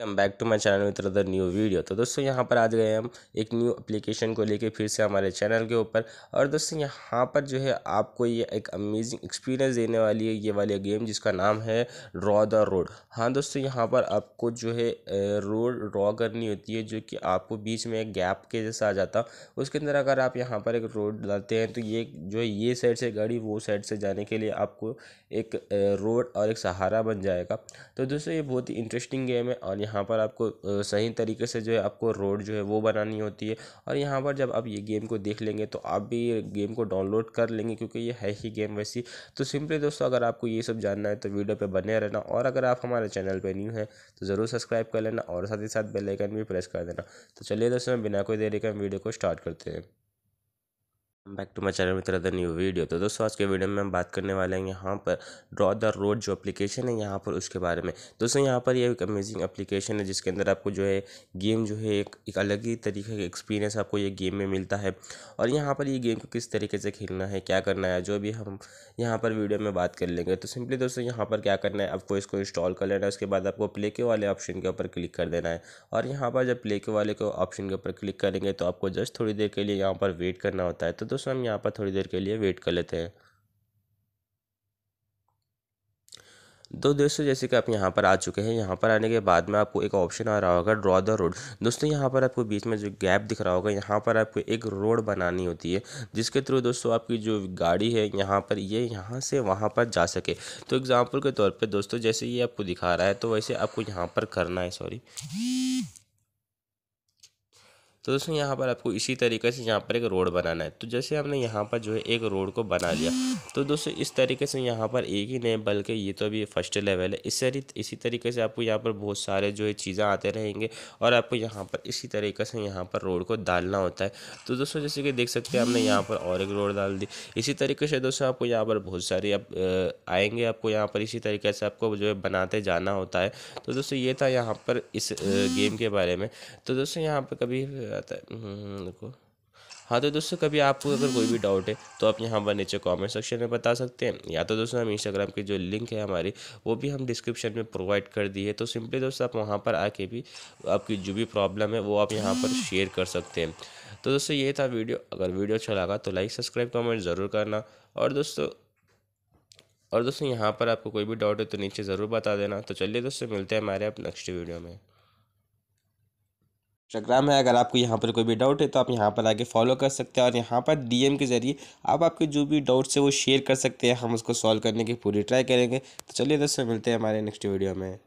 Come back to my channel with other new video. तो दोस्तों, यहाँ पर आज गए हम एक न्यू एप्लीकेशन को लेके फिर से हमारे चैनल के ऊपर। और दोस्तों, यहाँ पर जो है आपको ये एक अमेजिंग एक्सपीरियंस देने वाली है ये वाली गेम जिसका नाम है ड्रॉ द रोड हाँ दोस्तों, यहाँ पर आपको जो है रोड ड्रॉ करनी होती है जो कि आपको बीच में एक गैप के जैसा आ जाता। उसके अंदर अगर आप यहाँ पर एक रोड डालते हैं तो ये जो है ये साइड से गाड़ी, वो साइड से जाने के लिए आपको एक रोड और एक सहारा बन जाएगा। तो दोस्तों, ये बहुत ही इंटरेस्टिंग गेम है और यहाँ पर आपको सही तरीके से जो है आपको रोड जो है वो बनानी होती है। और यहाँ पर जब आप ये गेम को देख लेंगे तो आप भी ये गेम को डाउनलोड कर लेंगे क्योंकि ये है ही गेम वैसी। तो सिंपली दोस्तों अगर आपको ये सब जानना है तो वीडियो पर बने रहना और अगर आप हमारे चैनल पर न्यू हैं तो ज़रूर सब्सक्राइब कर लेना और साथ ही साथ बेलाइकन भी प्रेस कर देना। तो चलिए दोस्तों बिना कोई देरी का वीडियो को स्टार्ट करते हैं। बैक टू माई चैनल मित्र अदर न्यू वीडियो। तो दोस्तों, आज के वीडियो में हम बात करने वाले हैं यहाँ पर ड्रॉ द रोड जो एप्लीकेशन है यहाँ पर उसके बारे में। दोस्तों, यहाँ पर ये एक अमेजिंग एप्लीकेशन है जिसके अंदर आपको जो है गेम जो है एक एक अलग ही तरीके का एक्सपीरियंस आपको ये गेम में मिलता है। और यहाँ पर ये गेम को किस तरीके से खेलना है, क्या करना है, जो भी हम यहाँ पर वीडियो में बात कर लेंगे। तो सिंपली दोस्तों, यहाँ पर क्या करना है, आपको इसको इंस्टॉल कर लेना है, उसके बाद आपको प्ले के वाले ऑप्शन के ऊपर क्लिक कर देना है। और यहाँ पर जब प्ले के वाले को ऑप्शन के ऊपर क्लिक करेंगे तो आपको जस्ट थोड़ी देर के लिए यहाँ पर वेट करना होता है। तो दोस्तों हम यहाँ पर थोड़ी देर के लिए वेट कर लेते हैं। दो दोस्तों, जैसे कि आप यहाँ पर आ चुके हैं, यहाँ पर आने के बाद में आपको एक ऑप्शन आ रहा होगा ड्रॉ द रोड दोस्तों, यहाँ पर आपको बीच में जो गैप दिख रहा होगा, यहाँ पर आपको एक रोड बनानी होती है, जिसके थ्रू दोस्तों आपकी जो गाड़ी है, यहाँ पर ये यह यहाँ से वहाँ पर जा सके। तो एग्ज़ाम्पल के तौर पर दोस्तों, जैसे ये आपको दिखा रहा है तो वैसे आपको यहाँ पर करना है सॉरी तो दोस्तों यहाँ पर आपको इसी तरीके से यहाँ पर एक रोड बनाना है तो जैसे हमने यहाँ पर जो है एक रोड को बना लिया तो दोस्तों इस तरीके से यहाँ पर एक ही नहीं बल्कि ये तो अभी फ़र्स्ट लेवल है इस इसी तरीके से आपको यहाँ पर बहुत सारे जो है चीज़ें आते रहेंगे और आपको यहाँ पर इसी तरीके से यहाँ पर रोड को डालना होता है तो दोस्तों जैसे कि देख सकते हैं हमने यहाँ पर और एक रोड डाल दी इसी तरीके से दोस्तों आपको यहाँ पर बहुत सारी आप आएँगे आपको यहाँ पर इसी तरीके से आपको जो है बनाते जाना होता है तो दोस्तों ये था यहाँ पर इस गेम के बारे में तो दोस्तों यहाँ पर कभी आता है। हम्म, देखो। हाँ तो दोस्तों कभी आपको अगर कोई भी डाउट है तो आप यहाँ पर नीचे कमेंट सेक्शन में बता सकते हैं। या तो दोस्तों हम इंस्टाग्राम की जो लिंक है हमारी वो भी हम डिस्क्रिप्शन में प्रोवाइड कर दी है। तो सिंपली दोस्तों आप वहाँ पर आके भी आपकी जो भी प्रॉब्लम है वो आप यहाँ पर शेयर कर सकते हैं। तो दोस्तों ये था वीडियो अगर वीडियो अच्छा लगा तो लाइक सब्सक्राइब कमेंट ज़रूर करना। और दोस्तों और दोस्तों यहाँ पर आपको कोई भी डाउट है तो नीचे ज़रूर बता देना। तो चलिए दोस्तों मिलते हैं हमारे आप नेक्स्ट वीडियो में। इंस्टाग्राम है, अगर आपको यहाँ पर कोई भी डाउट है तो आप यहाँ पर आके फॉलो कर सकते हैं और यहाँ पर डीएम के ज़रिए आप आपके जो भी डाउट्स है, वो शेयर कर सकते हैं। हम उसको सॉल्व करने की पूरी ट्राई करेंगे। तो चलिए दोस्तों, मिलते हैं हमारे नेक्स्ट वीडियो में।